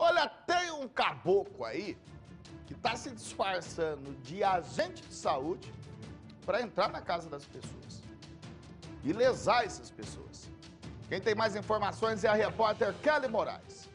Olha, tem um caboclo aí que está se disfarçando de agente de saúde para entrar na casa das pessoas e lesar essas pessoas. Quem tem mais informações é a repórter Kelly Moraes.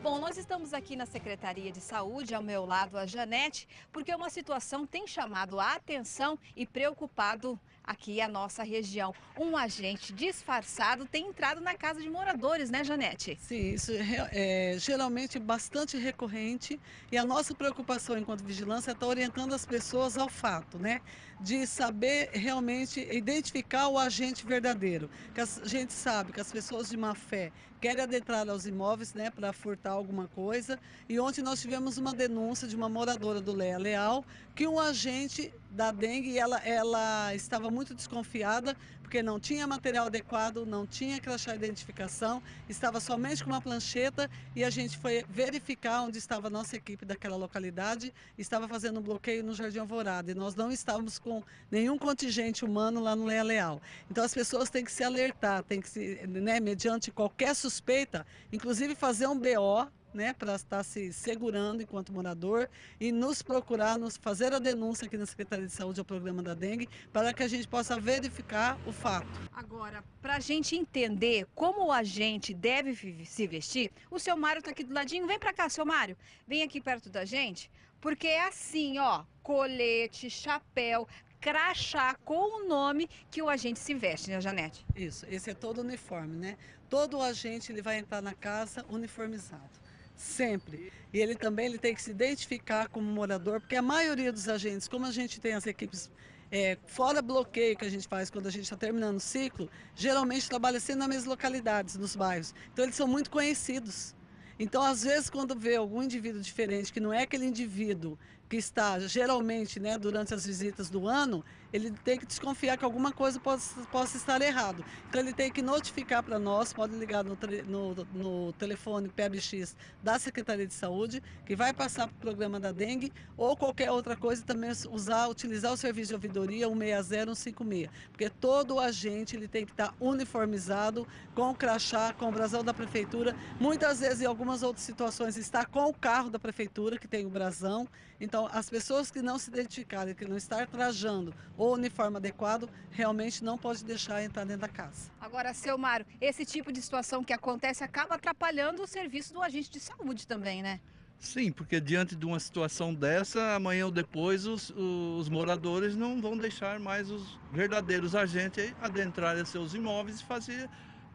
Bom, nós estamos aqui na Secretaria de Saúde, ao meu lado a Janete, porque uma situação tem chamado a atenção e preocupado aqui a nossa região. Um agente disfarçado tem entrado na casa de moradores, né, Janete? Sim, isso é, é geralmente bastante recorrente e a nossa preocupação enquanto vigilância estar orientando as pessoas ao fato, né, de saber realmente identificar o agente verdadeiro. Que a gente sabe que as pessoas de má fé querem adentrar aos imóveis, né, para furtar alguma coisa. E ontem nós tivemos uma denúncia de uma moradora do Leia Leal que um agente da dengue, ela, ela estava muito desconfiada porque não tinha material adequado, não tinha crachá identificação, estava somente com uma plancheta e a gente foi verificar onde estava a nossa equipe daquela localidade, estava fazendo um bloqueio no Jardim Alvorada e nós não estávamos com nenhum contingente humano lá no Leia Leal. Então as pessoas têm que se alertar, têm que se, né, mediante qualquer suspeita, inclusive fazer um BO né, para estar se segurando enquanto morador e nos procurar, nos fazer a denúncia aqui na Secretaria de Saúde ao programa da dengue, para que a gente possa verificar o fato. Agora, para a gente entender como o agente deve se vestir, o seu Mário está aqui do ladinho. Vem para cá, seu Mário. Vem aqui perto da gente, porque é assim, ó, colete, chapéu, crachá com o nome que o agente se veste, né, Janete? Isso, esse é todo uniforme, né? Todo agente ele vai entrar na casa uniformizado sempre. E ele também ele tem que se identificar como morador, porque a maioria dos agentes, como a gente tem as equipes é, fora bloqueio que a gente faz quando a gente está terminando o ciclo, geralmente trabalha sempre nas mesmas localidades, nos bairros. Então eles são muito conhecidos. Então, às vezes, quando vê algum indivíduo diferente, que não é aquele indivíduo que está geralmente né, durante as visitas do ano, ele tem que desconfiar que alguma coisa possa, possa estar errado. Então ele tem que notificar para nós, pode ligar no, no, no telefone PEBX da Secretaria de Saúde, que vai passar para o programa da dengue, ou qualquer outra coisa também usar, utilizar o serviço de ouvidoria 160 156. Porque todo agente ele tem que estar uniformizado, com o crachá, com o brasão da prefeitura. Muitas vezes, em algumas outras situações, está com o carro da prefeitura, que tem o brasão. Então, então, as pessoas que não se identificarem, que não estar trajando o uniforme adequado, realmente não pode deixar entrar dentro da casa. Agora, seu Mário, esse tipo de situação que acontece acaba atrapalhando o serviço do agente de saúde também, né? Sim, porque diante de uma situação dessa, amanhã ou depois os, os moradores não vão deixar mais os verdadeiros agentes adentrarem seus imóveis e fazer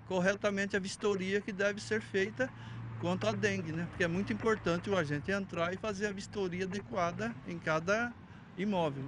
corretamente a vistoria que deve ser feita quanto à dengue, né? Porque é muito importante o agente entrar e fazer a vistoria adequada em cada imóvel.